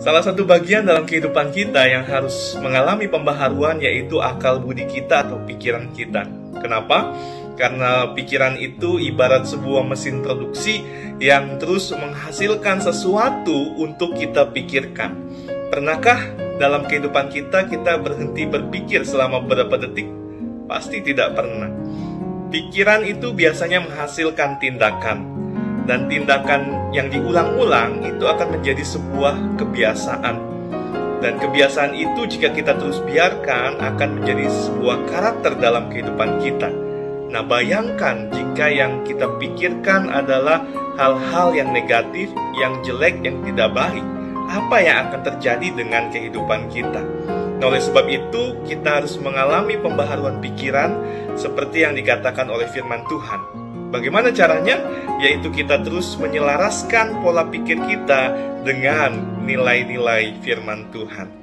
Salah satu bagian dalam kehidupan kita yang harus mengalami pembaharuan yaitu akal budi kita atau pikiran kita. Kenapa? Karena pikiran itu ibarat sebuah mesin produksi yang terus menghasilkan sesuatu untuk kita pikirkan. Pernahkah dalam kehidupan kita kita berhenti berpikir selama beberapa detik? Pasti tidak pernah. Pikiran itu biasanya menghasilkan tindakan, dan tindakan yang diulang-ulang itu akan menjadi sebuah kebiasaan. Dan kebiasaan itu jika kita terus biarkan akan menjadi sebuah karakter dalam kehidupan kita. Nah, bayangkan jika yang kita pikirkan adalah hal-hal yang negatif, yang jelek, yang tidak baik. Apa yang akan terjadi dengan kehidupan kita? Nah, oleh sebab itu, kita harus mengalami pembaharuan pikiran seperti yang dikatakan oleh firman Tuhan. Bagaimana caranya? Yaitu kita terus menyelaraskan pola pikir kita dengan nilai-nilai firman Tuhan.